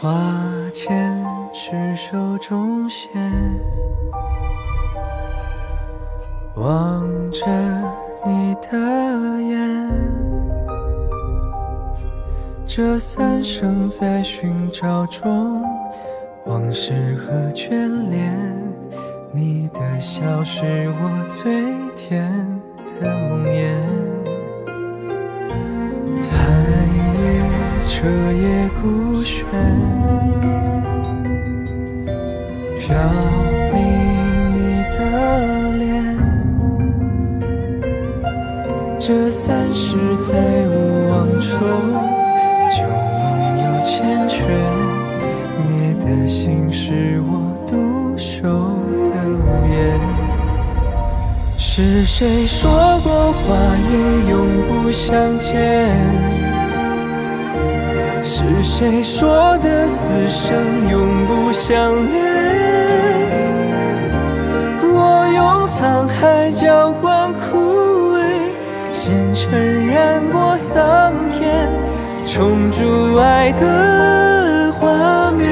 花前。是手中线，望着你的眼这三生在寻找中，往事和眷恋，你的笑是我最甜的梦魇。寒夜彻夜孤悬，飘零你的脸，这三世在无望中。旧梦又缱绻，你的心是我独守的午夜。是谁说过花叶永不相见？是谁说的死生永不相恋？沧海浇灌枯萎，先尘染过桑田。重铸爱的画面，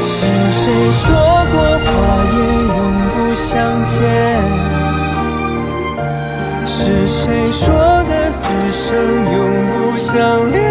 是谁说过花叶永不相见？是谁说的死生永不相恋？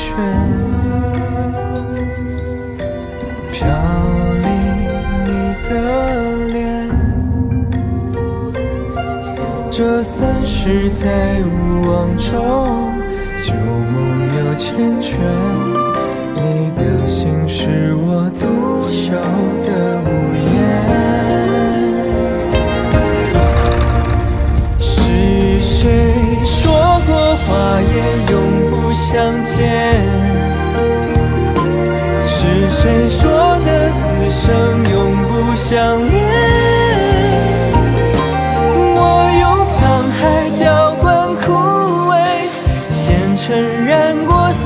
雪飘零，你的脸这三世在无望中，旧梦又缱绻。你的心是我独守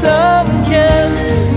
桑田。